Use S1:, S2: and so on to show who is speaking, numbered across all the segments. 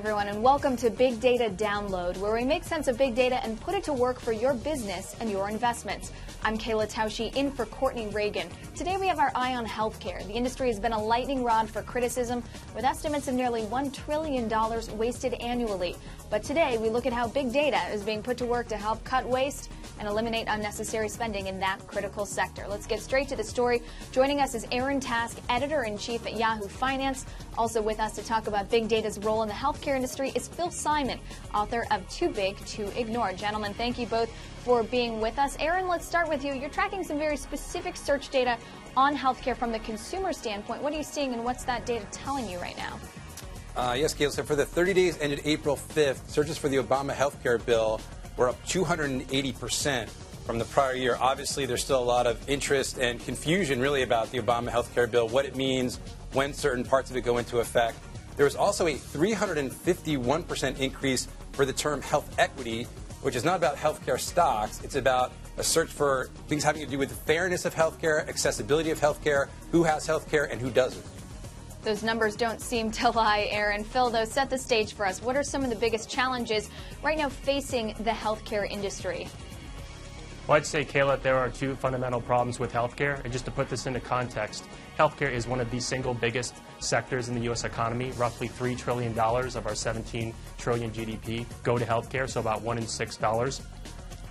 S1: everyone, and welcome to Big Data Download, where we make sense of big data and put it to work for your business and your investments. I'm Kayla Tausche, in for Courtney Reagan. Today we have our eye on healthcare. The industry has been a lightning rod for criticism, with estimates of nearly $1 trillion wasted annually. But today we look at how big data is being put to work to help cut waste and eliminate unnecessary spending in that critical sector. Let's get straight to the story. Joining us is Aaron Task, editor in chief at Yahoo Finance. Also with us to talk about big data's role in the healthcare industry is Phil Simon, author of Too Big to Ignore. Gentlemen, thank you both for being with us. Aaron, let's start with you. You're tracking some very specific search data on healthcare from the consumer standpoint. What are you seeing and what's that data telling you right now?
S2: Uh, yes, Gail. So for the 30 days ended April 5th, searches for the Obama healthcare bill were up 280% from the prior year. Obviously, there's still a lot of interest and confusion really about the Obama health care bill, what it means, when certain parts of it go into effect. There was also a 351% increase for the term health equity, which is not about healthcare stocks. It's about a search for things having to do with the fairness of healthcare, accessibility of healthcare, who has healthcare and who doesn't.
S1: Those numbers don't seem to lie, Aaron. Phil, though, set the stage for us. What are some of the biggest challenges right now facing the healthcare industry?
S3: Well, I'd say, Kayla, there are two fundamental problems with healthcare. And just to put this into context, healthcare is one of the single biggest sectors in the U.S. economy. Roughly $3 trillion of our 17 trillion GDP go to healthcare, so about one in six dollars.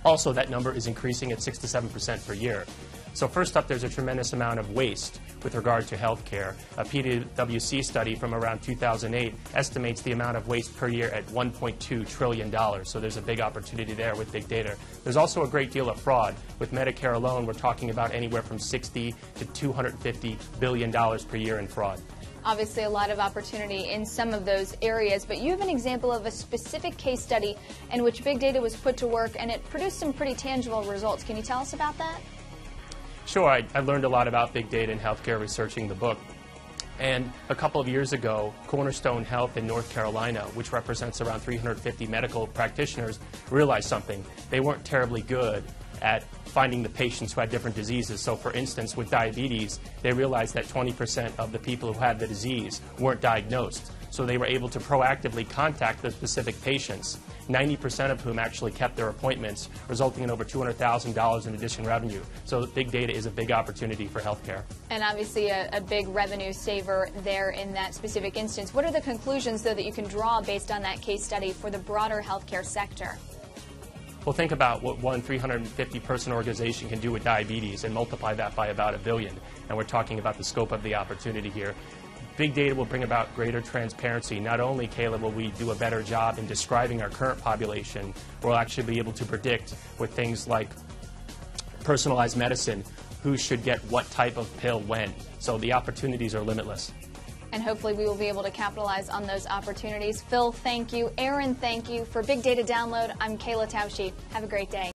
S3: Also, that number is increasing at 6 to 7 percent per year. So first up, there's a tremendous amount of waste with regard to healthcare. A PwC study from around 2008 estimates the amount of waste per year at $1.2 trillion. So there's a big opportunity there with big data. There's also a great deal of fraud. With Medicare alone, we're talking about anywhere from 60 to 250 billion dollars per year in fraud
S1: obviously a lot of opportunity in some of those areas, but you have an example of a specific case study in which big data was put to work and it produced some pretty tangible results. Can you tell us about that?
S3: Sure, I, I learned a lot about big data and healthcare researching the book. And a couple of years ago, Cornerstone Health in North Carolina, which represents around 350 medical practitioners, realized something. They weren't terribly good at finding the patients who had different diseases. So, for instance, with diabetes, they realized that 20% of the people who had the disease weren't diagnosed. So, they were able to proactively contact the specific patients, 90% of whom actually kept their appointments, resulting in over $200,000 in additional revenue. So, big data is a big opportunity for healthcare.
S1: And obviously, a, a big revenue saver there in that specific instance. What are the conclusions, though, that you can draw based on that case study for the broader healthcare sector?
S3: Well, think about what one 350 person organization can do with diabetes and multiply that by about a billion. And we're talking about the scope of the opportunity here. Big data will bring about greater transparency. Not only, Kayla, will we do a better job in describing our current population, we'll actually be able to predict with things like personalized medicine who should get what type of pill when. So the opportunities are limitless
S1: and hopefully we will be able to capitalize on those opportunities. Phil, thank you. Aaron, thank you. For Big Data Download, I'm Kayla Tausche. Have a great day.